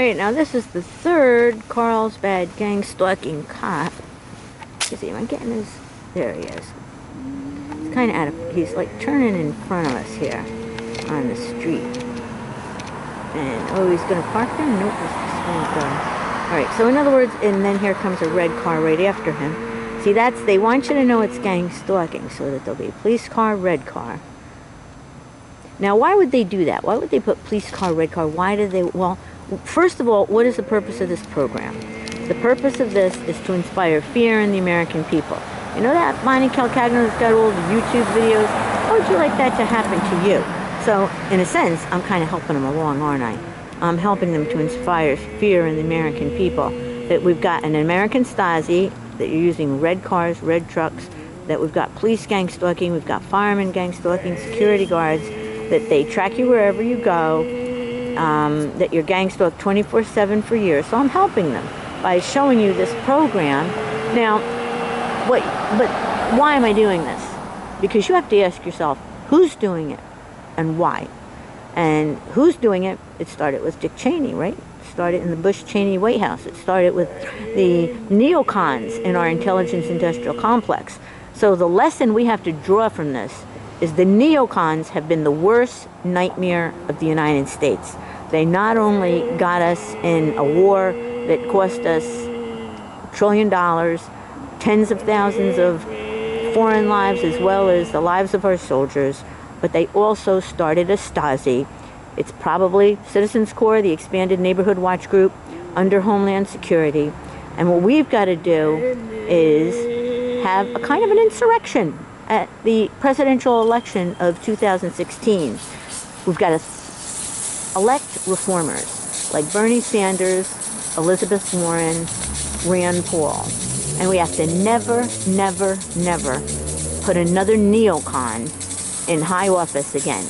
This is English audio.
Alright, now this is the third Carlsbad gang stalking cop. You see, am I getting his... There he is. He's kind of out of... He's like turning in front of us here on the street. And, oh, he's going to park there? Nope, he's just going to go. Alright, so in other words, and then here comes a red car right after him. See, that's... They want you to know it's gang stalking so that there'll be a police car, red car. Now, why would they do that? Why would they put police car, red car? Why do they... Well... First of all, what is the purpose of this program? The purpose of this is to inspire fear in the American people. You know that Bonnie Calcagno's got all the YouTube videos? How would you like that to happen to you? So, in a sense, I'm kind of helping them along, aren't I? I'm helping them to inspire fear in the American people. That we've got an American Stasi, that you're using red cars, red trucks, that we've got police gang stalking, we've got firemen gang stalking, security guards, that they track you wherever you go, um, that you're gang stalked 24-7 for years. So I'm helping them by showing you this program. Now, what, but why am I doing this? Because you have to ask yourself, who's doing it and why? And who's doing it? It started with Dick Cheney, right? It started in the Bush-Cheney White House. It started with the neocons in our intelligence industrial complex. So the lesson we have to draw from this is the neocons have been the worst nightmare of the United States. They not only got us in a war that cost us a trillion dollars, tens of thousands of foreign lives as well as the lives of our soldiers, but they also started a Stasi. It's probably Citizens Corps, the expanded neighborhood watch group under Homeland Security. And what we've got to do is have a kind of an insurrection at the presidential election of 2016. We've got to elect reformers like Bernie Sanders, Elizabeth Warren, Rand Paul. And we have to never, never, never put another neocon in high office again.